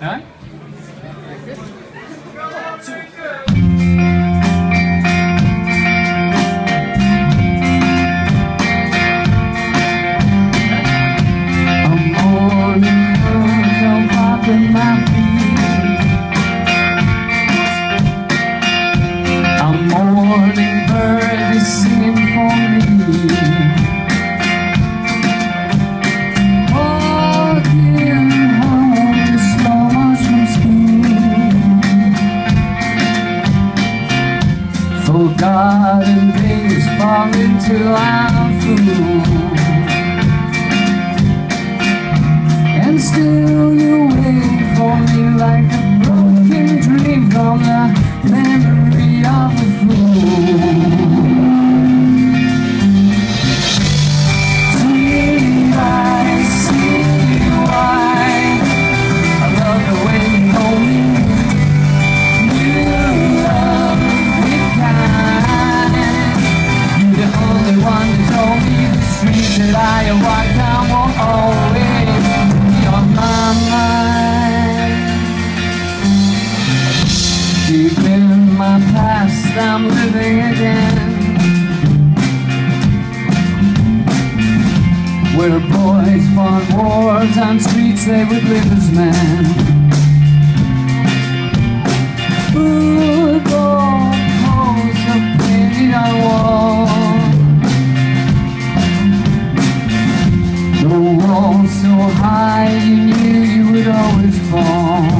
Huh? Forgotten days fall into I'm through. And still you wait Where boys fought wars on streets they would live as men. Football posts are painted on walls. The wall so high you knew you would always fall.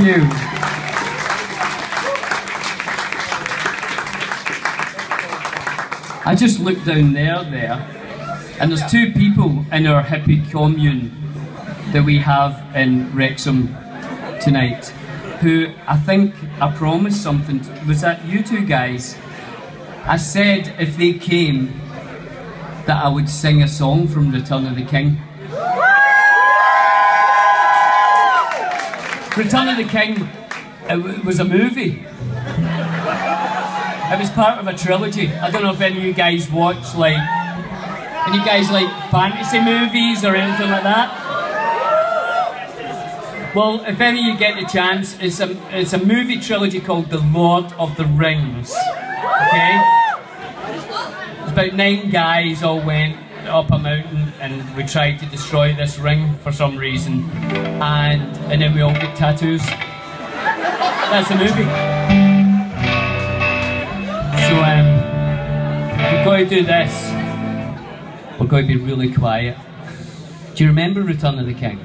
you. I just looked down there, there, and there's two people in our hippie commune that we have in Wrexham tonight who I think I promised something. To, was that you two guys? I said if they came that I would sing a song from Return of the King. Return of the King uh, it was a movie. It was part of a trilogy. I don't know if any of you guys watch like any you guys like fantasy movies or anything like that. Well, if any of you get the chance, it's a it's a movie trilogy called The Lord of the Rings. Okay? It's about nine guys all went up a mountain and we tried to destroy this ring for some reason. And and then we all get tattoos. That's the movie. So um, we're going to do this. We're going to be really quiet. Do you remember Return of the King?